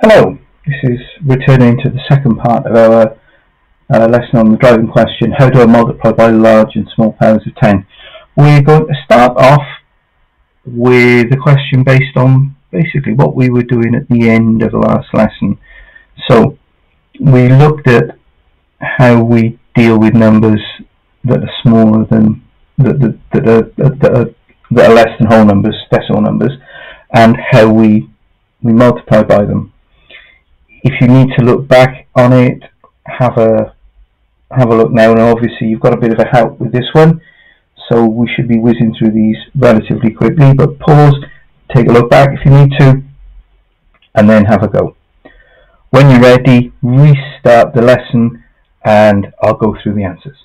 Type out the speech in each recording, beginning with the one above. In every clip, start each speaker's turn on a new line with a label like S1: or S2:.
S1: Hello, this is returning to the second part of our uh, lesson on the driving question, how do I multiply by large and small powers of 10? We're going to start off with a question based on basically what we were doing at the end of the last lesson. So we looked at how we deal with numbers that are smaller than that, that, that, are, that, are, that are less than whole numbers, decimal numbers, and how we we multiply by them if you need to look back on it, have a have a look now. And obviously, you've got a bit of a help with this one, so we should be whizzing through these relatively quickly. But pause, take a look back if you need to, and then have a go. When you're ready, restart the lesson, and I'll go through the answers.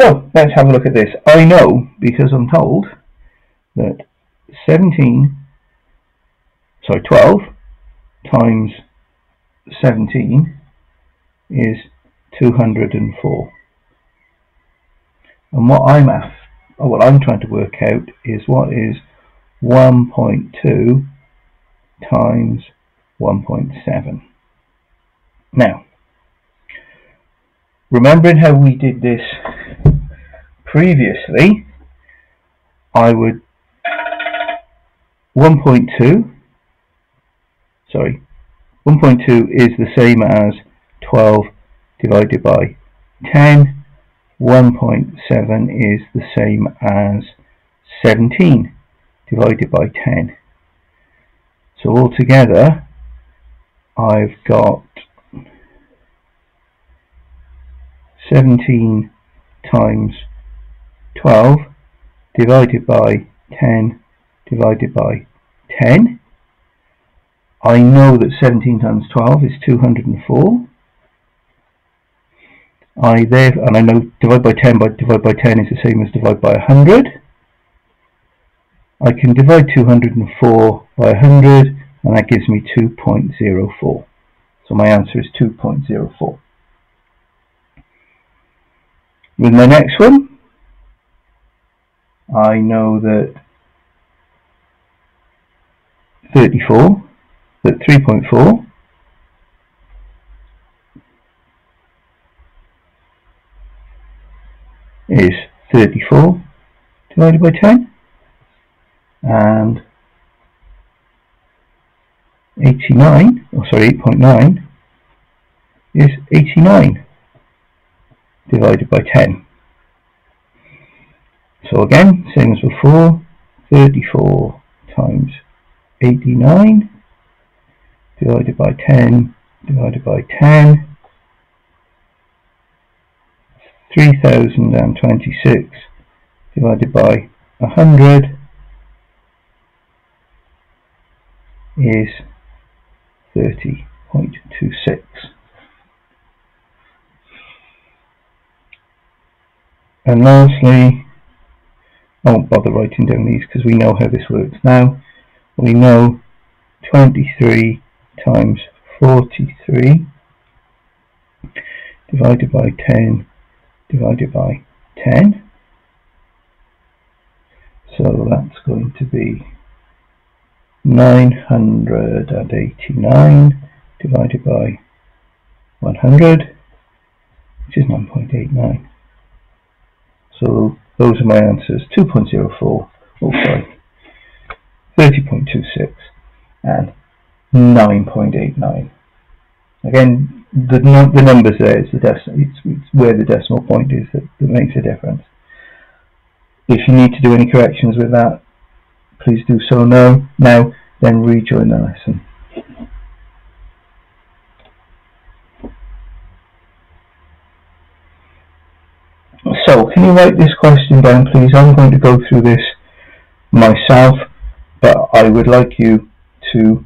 S1: So let's have a look at this. I know because I'm told that 17, sorry, 12 times 17 is 204. And what I'm after, what I'm trying to work out is what is 1.2 times 1.7. Now, remembering how we did this previously, I would 1.2 sorry. 1.2 is the same as 12 divided by 10 1.7 is the same as 17 divided by 10 so altogether I've got 17 times 12 divided by 10 divided by 10. I know that 17 times 12 is 204. I there and I know divide by 10 by divide by 10 is the same as divide by 100. I can divide 204 by 100 and that gives me 2.04. So my answer is 2.04. With my next one, I know that 34, that 3.4 is 34 divided by 10 and 89, or sorry 8.9 is 89 divided by 10. So again, same as before, 34 times 89 divided by 10 divided by 10 3026 divided by 100 is 30.26 and lastly I won't bother writing down these because we know how this works now. We know 23 times 43 divided by 10 divided by 10. So that's going to be 989 divided by 100, which is 9.89. So those are my answers. 2.04, oh sorry, 30.26 and 9.89. Again, the, the numbers there, it's, the it's, it's where the decimal point is that, that makes a difference. If you need to do any corrections with that, please do so now, now then rejoin the lesson. So, can you write this question down, please? I'm going to go through this myself, but I would like you to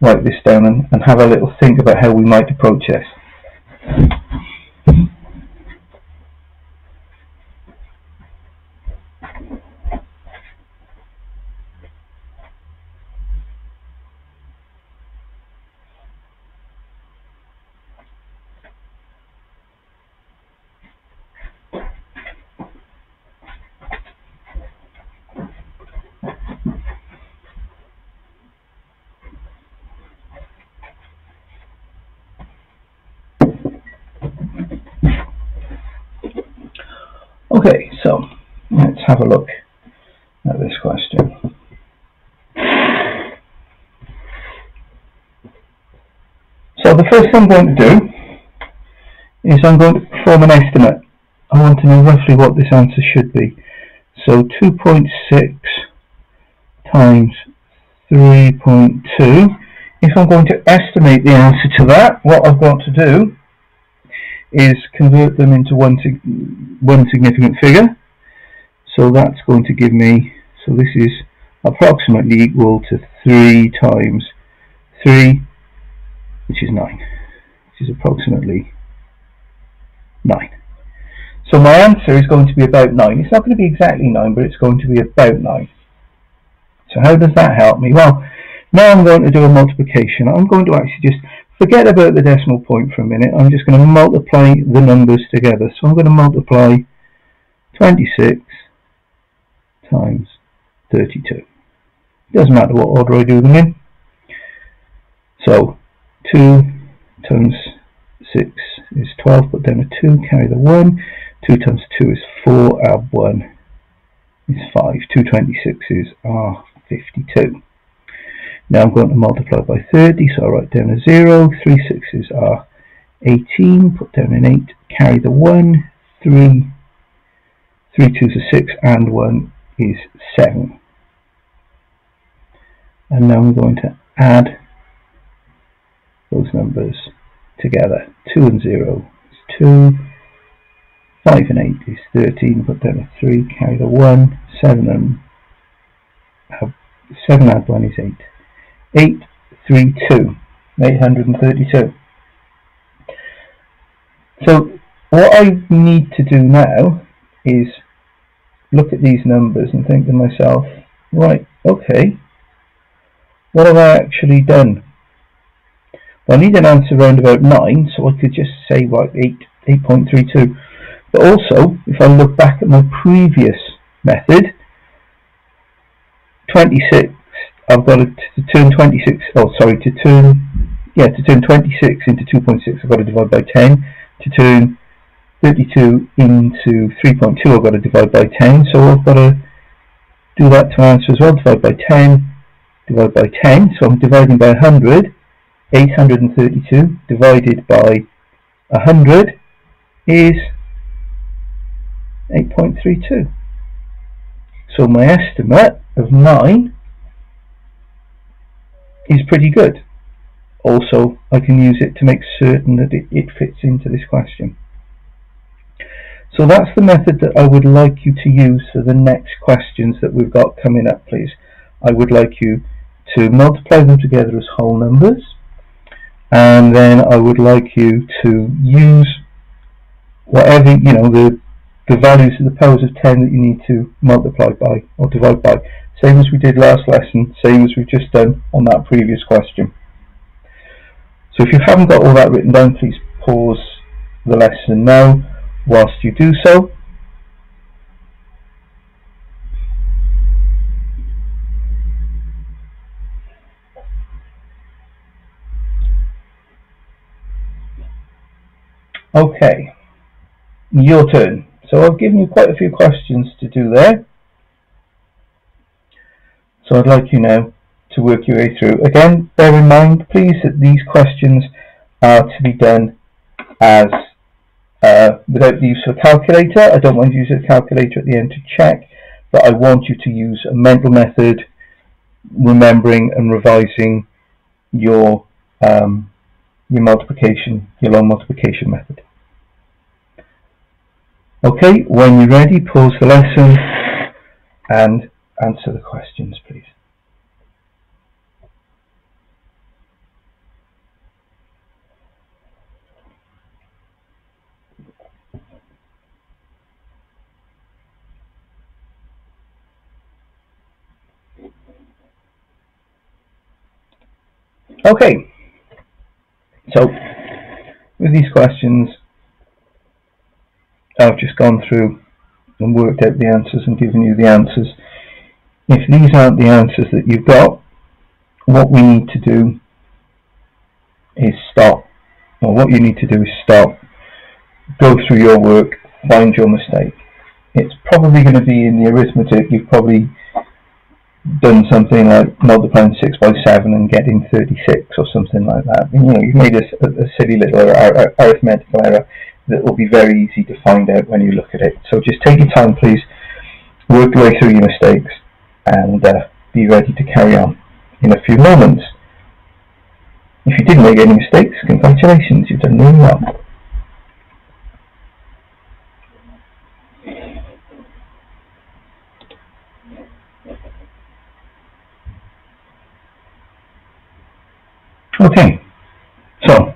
S1: write this down and, and have a little think about how we might approach this. Have a look at this question. So the first thing I'm going to do is I'm going to perform an estimate. I want to know roughly what this answer should be. So 2.6 times 3.2. If I'm going to estimate the answer to that, what I've got to do is convert them into one, one significant figure. So that's going to give me, so this is approximately equal to 3 times 3, which is 9, which is approximately 9. So my answer is going to be about 9. It's not going to be exactly 9, but it's going to be about 9. So how does that help me? Well, now I'm going to do a multiplication. I'm going to actually just forget about the decimal point for a minute. I'm just going to multiply the numbers together. So I'm going to multiply 26 times 32. It Doesn't matter what order I do them in. So 2 times 6 is 12, put down a 2, carry the 1. 2 times 2 is 4, add 1 is 5. 226s are 52. Now I'm going to multiply by 30, so I write down a 0. 3 sixes are 18, put down an 8, carry the 1. 3, 3 twos are 6, and 1 is 7. And now I'm going to add those numbers together. 2 and 0 is 2. 5 and 8 is 13, put down a 3, carry the 1. 7 and uh, 7 add 1 is 8. 832. 832. So what I need to do now is look at these numbers and think to myself, right, okay, what have I actually done? Well, I need an answer around about 9, so I could just say, right, 8, 8.32. But also, if I look back at my previous method, 26, I've got to, to turn 26, oh sorry, to turn, yeah, to turn 26 into 2.6, I've got to divide by 10. To turn 32 into 3.2, I've got to divide by 10. So I've got to do that to answer as well, divide by 10, divide by 10. So I'm dividing by 100. 832 divided by 100 is 8.32. So my estimate of 9 is pretty good. Also, I can use it to make certain that it, it fits into this question. So that's the method that I would like you to use for the next questions that we've got coming up, please. I would like you to multiply them together as whole numbers and then I would like you to use whatever, you know, the, the values of the powers of 10 that you need to multiply by or divide by. Same as we did last lesson, same as we've just done on that previous question. So if you haven't got all that written down, please pause the lesson now whilst you do so. Okay, your turn. So I've given you quite a few questions to do there. So I'd like you now to work your way through. Again, bear in mind, please, that these questions are to be done as uh, without the use of a calculator. I don't want to use a calculator at the end to check, but I want you to use a mental method, remembering and revising your um, your multiplication, your long multiplication method. Okay, when you're ready, pause the lesson and answer the questions, please. Okay, so with these questions, I've just gone through and worked out the answers and given you the answers. If these aren't the answers that you've got, what we need to do is stop. Or what you need to do is stop, go through your work, find your mistake. it's probably going to be in the arithmetic. You've probably done something like multiplying 6 by 7 and getting 36 or something like that. You know, you've made a, a silly little arithmetical error that will be very easy to find out when you look at it. So just take your time, please. Work your way through your mistakes and uh, be ready to carry on in a few moments. If you didn't make any mistakes, congratulations, you've done really well. Okay, so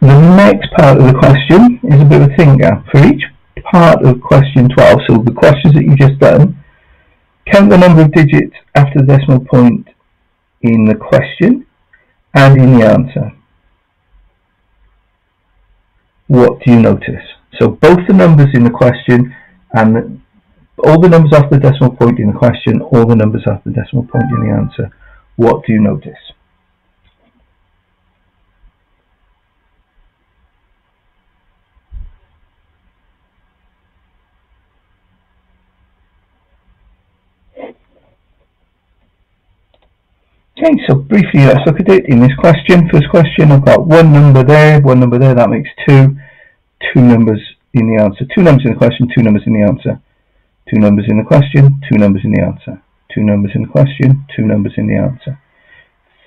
S1: the next part of the question is a bit of a finger. For each part of question 12, so the questions that you've just done, count the number of digits after the decimal point in the question and in the answer. What do you notice? So both the numbers in the question and all the numbers after the decimal point in the question, all the numbers after the decimal point in the answer. What do you notice? Okay, so briefly let's look at it in this question. First question, I've got one number there, one number there, that makes two. Two numbers in the answer. Two numbers in the question, two numbers in the answer. Two numbers in the question, two numbers in the answer. Two numbers in the question, two numbers in the answer.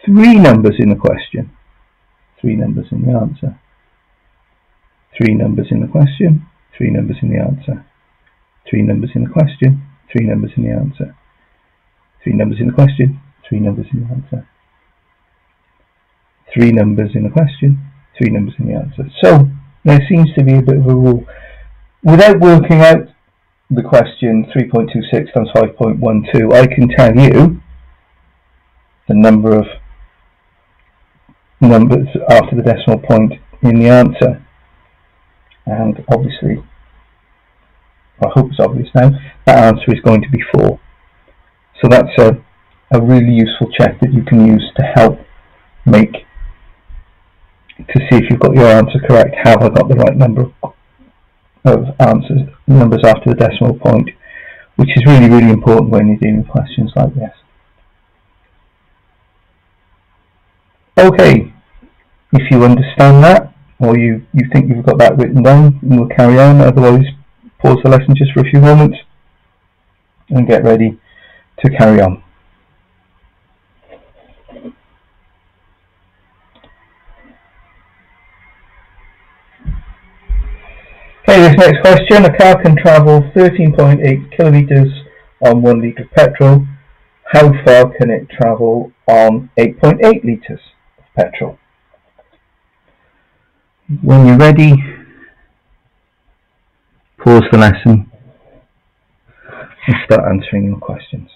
S1: Three numbers in the question, three numbers in the answer. Three numbers in the question, three numbers in the answer. Three numbers in the question, three numbers in the answer. Three numbers in the question, three numbers in the answer. Three numbers in the question, three numbers in the answer. So there seems to be a bit of a rule. Without working out the question 3.26 times 5.12, I can tell you the number of numbers after the decimal point in the answer. And obviously, I hope it's obvious now, that answer is going to be 4. So that's a a really useful check that you can use to help make to see if you've got your answer correct. Have I got the right number of answers numbers after the decimal point, which is really really important when you're dealing with questions like this. Okay, if you understand that or you, you think you've got that written down, we'll carry on. Otherwise, pause the lesson just for a few moments and get ready to carry on. Okay, this next question. A car can travel 13.8 kilometres on 1 litre of petrol. How far can it travel on 8.8 litres of petrol? When you're ready, pause the lesson and start answering your questions.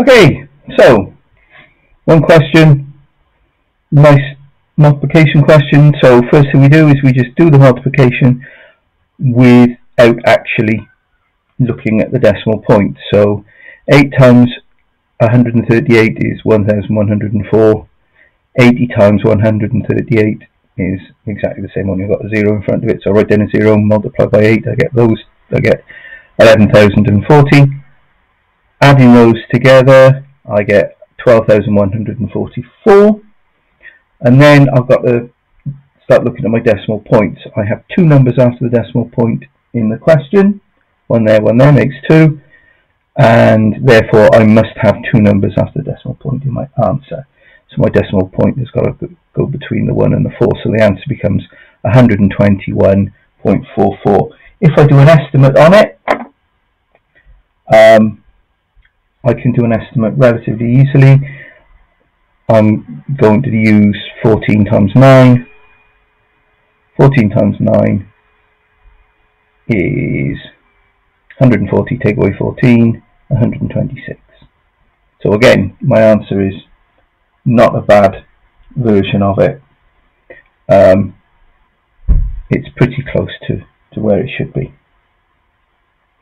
S1: Okay, so one question, nice multiplication question. So first thing we do is we just do the multiplication without actually looking at the decimal point. So 8 times 138 is 1104. 80 times 138 is exactly the same one. You've got a zero in front of it. So I write down a zero, multiply by 8, I get those. I get 11,040 adding those together, I get 12,144. And then I've got to start looking at my decimal points. I have two numbers after the decimal point in the question. One there, one there makes two. And therefore I must have two numbers after the decimal point in my answer. So my decimal point has got to go between the 1 and the 4. So the answer becomes 121.44. If I do an estimate on it, um, I can do an estimate relatively easily. I'm going to use 14 times 9. 14 times 9 is 140, take away 14, 126. So again, my answer is not a bad version of it. Um, it's pretty close to, to where it should be.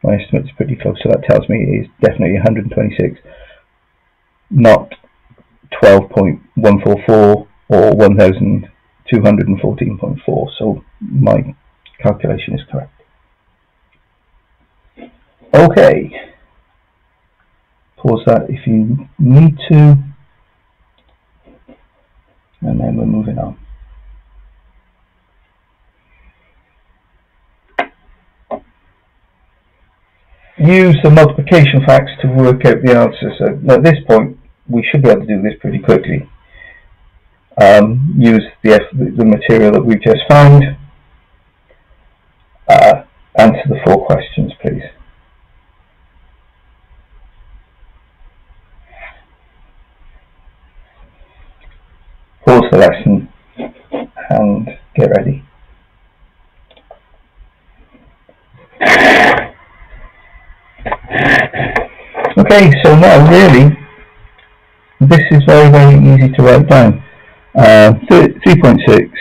S1: My estimate's pretty close, so that tells me it is definitely 126. not 12.144 or 1214.4. So my calculation is correct. Okay. Pause that if you need to. And then we're moving on. Use the multiplication facts to work out the answer. So at this point, we should be able to do this pretty quickly. Um, use the, the material that we've just found. Uh, answer the four questions, please. Pause the lesson and get ready. Okay, so now really, this is very, very easy to write down. Uh, 3.6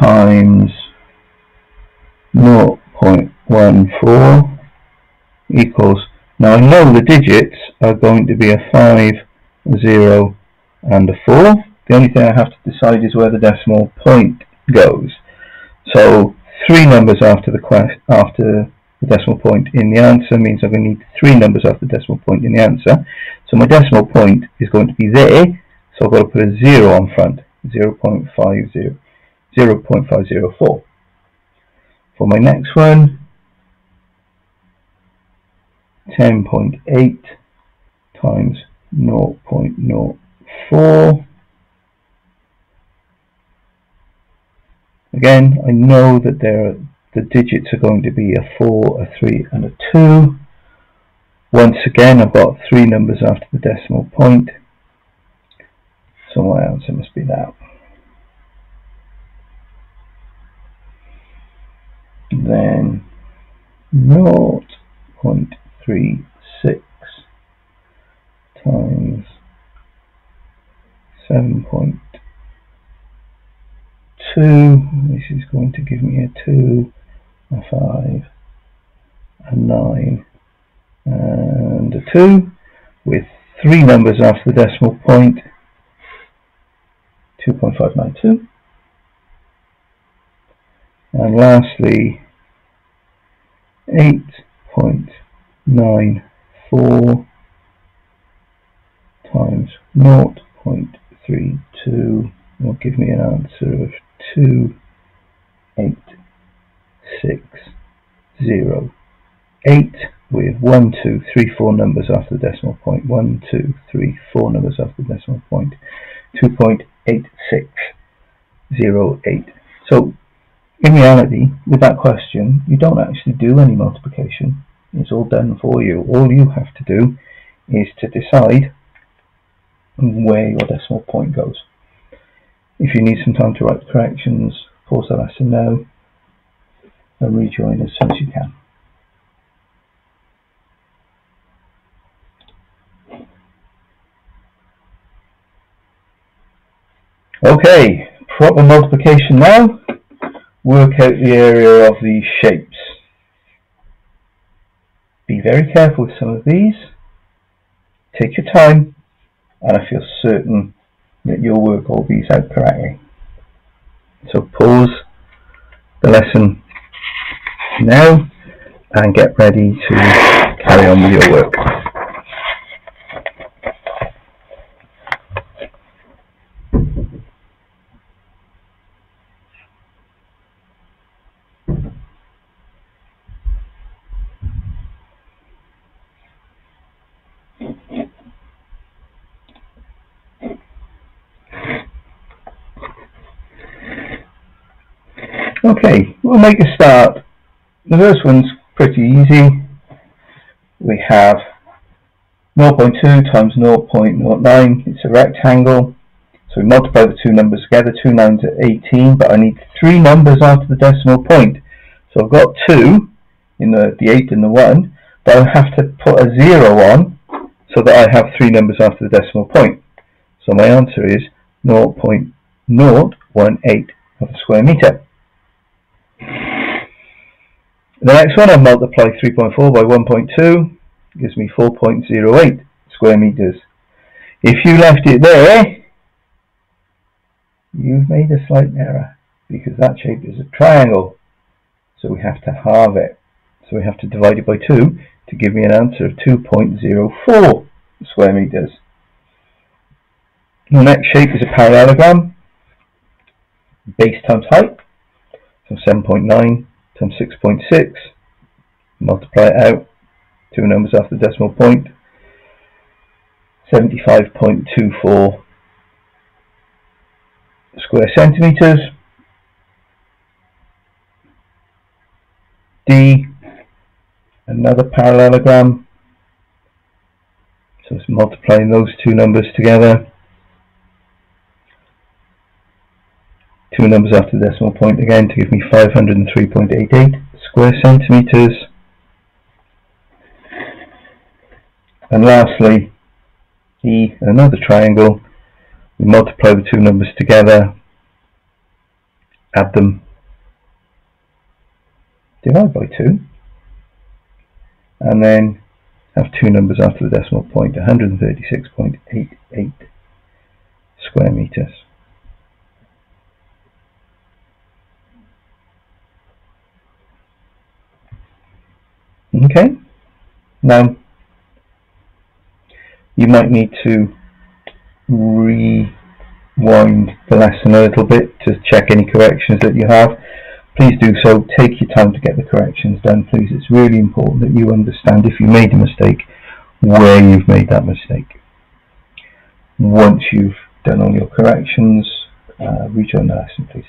S1: times 0.14 equals, now I know the digits are going to be a 5, 0 and a 4. The only thing I have to decide is where the decimal point goes. So three numbers after the quest after the decimal point in the answer means I'm going to need three numbers after the decimal point in the answer. So my decimal point is going to be there, so I've got to put a 0 on front, 0 0.50, 0 0.504. For my next one, 10.8 times 0.04. Again, I know that there are the digits are going to be a 4, a 3 and a 2. Once again I've got three numbers after the decimal point, so my answer must be that. Then 0.36 times 7.2, this is going to give me a 2 a 5, a 9, and a 2, with three numbers after the decimal point, 2.592. And lastly, 8.94 times 0.32 will give me an answer of 2, 8, six, zero, eight with one, two, three, four numbers after the decimal point, one, two, three, four numbers after the decimal point, 2.8608. So in reality, with that question, you don't actually do any multiplication. It's all done for you. All you have to do is to decide where your decimal point goes. If you need some time to write the corrections, pause the lesson now and rejoin as soon as you can. Okay, proper multiplication now. Work out the area of these shapes. Be very careful with some of these. Take your time and I feel certain that you'll work all these out correctly. So pause the lesson now and get ready to carry on with your work. Okay, we'll make a start the first one's pretty easy. We have 0.2 times 0.09, it's a rectangle. So we multiply the two numbers together, 2 nines are 18, but I need three numbers after the decimal point. So I've got 2 in the, the 8 and the 1, but I have to put a 0 on so that I have three numbers after the decimal point. So my answer is 0.018 of a square metre. The next one, I multiply 3.4 by 1.2. gives me 4.08 square meters. If you left it there, you've made a slight error because that shape is a triangle. So we have to halve it. So we have to divide it by 2 to give me an answer of 2.04 square meters. The next shape is a parallelogram, base times height, so 7.9 times 6.6, multiply it out, two numbers after the decimal point, 75.24 square centimeters. D, another parallelogram. So it's multiplying those two numbers together. Two numbers after the decimal point again to give me 503.88 square centimeters. And lastly, E, another triangle. We multiply the two numbers together, add them, divide by 2, and then have two numbers after the decimal point, 136.88 square meters. Okay, now you might need to rewind the lesson a little bit to check any corrections that you have. Please do so. Take your time to get the corrections done, please. It's really important that you understand if you made a mistake, where you've made that mistake. Once you've done all your corrections, uh, rejoin the lesson, please.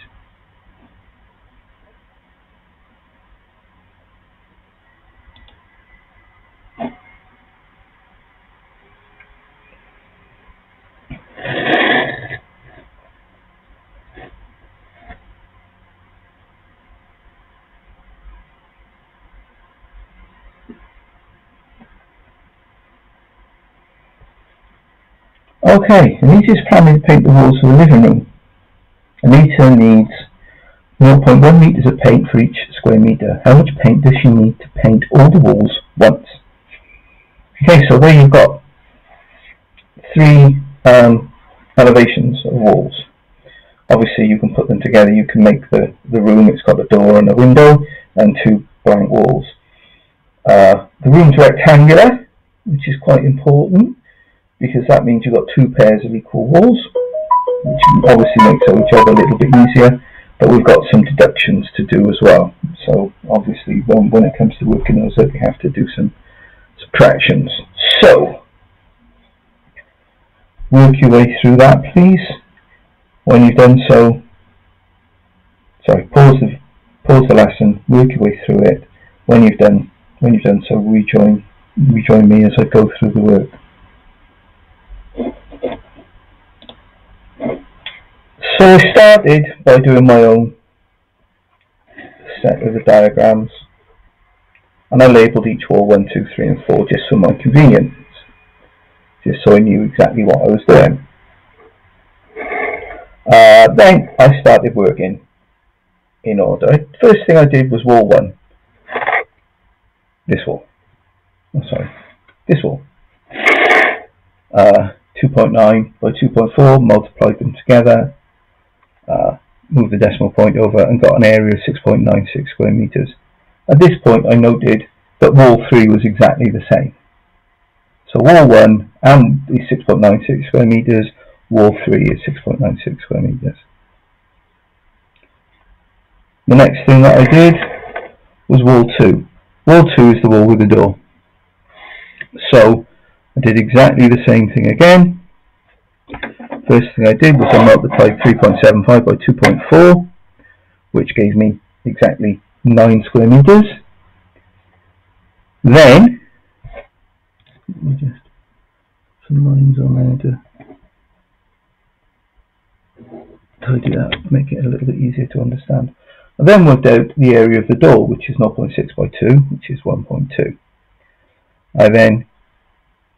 S1: Okay, Anita's planning to paint the walls of the living room. Anita needs 0.1 metres of paint for each square metre. How much paint does she need to paint all the walls once? Okay, so there you've got three um, elevations of walls. Obviously you can put them together, you can make the, the room, it's got a door and a window and two blank walls. Uh, the room's rectangular, which is quite important because that means you've got two pairs of equal walls, which obviously makes our job a little bit easier, but we've got some deductions to do as well. So obviously when, when it comes to working those out, we have to do some subtractions. So, work your way through that please. When you've done so, sorry, pause the, pause the lesson, work your way through it. When you've done, when you've done so, rejoin, rejoin me as I go through the work. So I started by doing my own set of the diagrams and I labelled each wall 1, 2, 3 and 4 just for my convenience, just so I knew exactly what I was doing. Uh, then I started working in order. First thing I did was wall 1, this wall, oh, sorry, this wall. Uh, 2.9 by 2.4, multiplied them together, uh, moved the decimal point over and got an area of 6.96 square meters. At this point I noted that wall 3 was exactly the same. So wall 1 and the 6.96 square meters, wall 3 is 6.96 square meters. The next thing that I did was wall 2. Wall 2 is the wall with the door. So I did exactly the same thing again. First thing I did was I multiplied 3.75 by 2.4, which gave me exactly 9 square meters. Then, let me just some lines on there to tidy that, make it a little bit easier to understand. I then worked out the area of the door, which is 0.6 by 2, which is 1.2. I then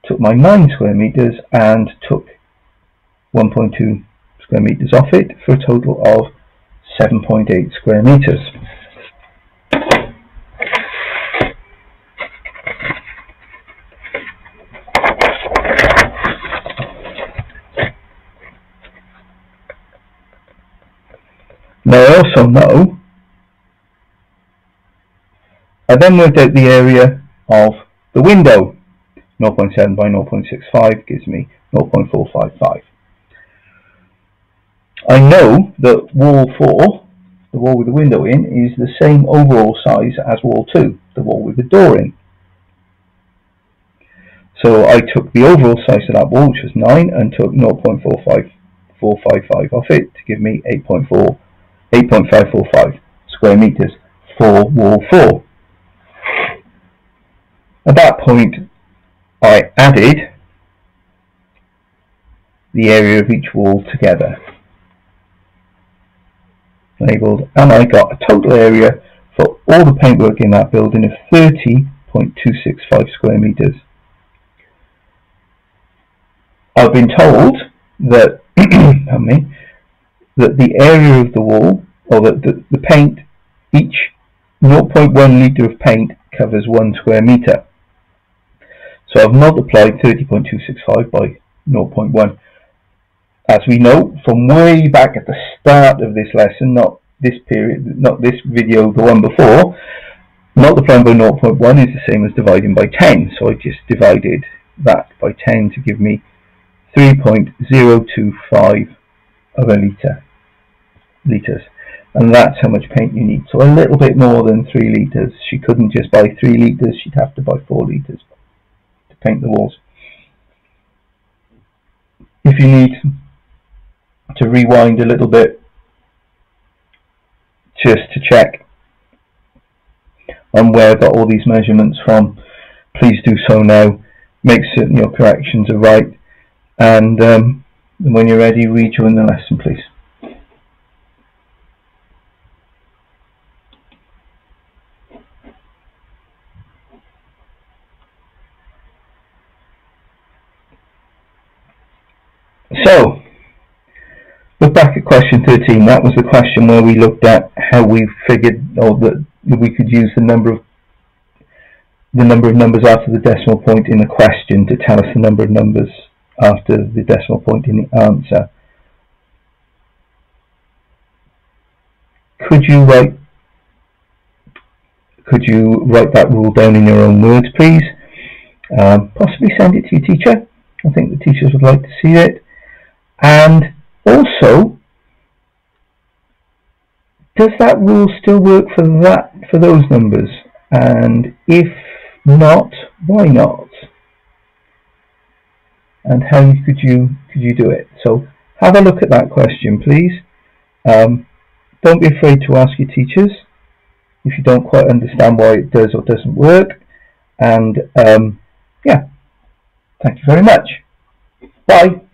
S1: took my 9 square meters and took 1.2 square meters off it for a total of 7.8 square meters. Now I also know, I then worked out the area of the window. 0.7 by 0.65 gives me 0.455. I know that wall 4, the wall with the window in, is the same overall size as wall 2, the wall with the door in. So I took the overall size of that wall, which was 9, and took 0.455 off it to give me 8.4, 8.545 square meters for wall 4. At that point, I added the area of each wall together. Labelled, and I got a total area for all the paintwork in that building of 30.265 square metres. I've been told that me, that the area of the wall, or that the, the paint, each 0.1 litre of paint covers one square metre. So I've multiplied 30.265 by 0.1. As we know from way back at the start of this lesson, not this period, not this video, the one before, multiplying by 0.1 is the same as dividing by 10. So I just divided that by 10 to give me 3.025 of a litre litres and that's how much paint you need. So a little bit more than 3 litres she couldn't just buy 3 litres she'd have to buy 4 litres to paint the walls. If you need to rewind a little bit just to check on where I got all these measurements from. Please do so now. Make certain your corrections are right. And um, when you're ready rejoin the lesson please. So, back at question 13. That was the question where we looked at how we figured or that we could use the number of the number of numbers after the decimal point in the question to tell us the number of numbers after the decimal point in the answer. Could you write could you write that rule down in your own words, please? Um, possibly send it to your teacher. I think the teachers would like to see it. And also, does that rule still work for that for those numbers? And if not, why not? and how could you could you do it? So have a look at that question, please. Um, don't be afraid to ask your teachers if you don't quite understand why it does or doesn't work. And um, yeah, thank you very much. Bye.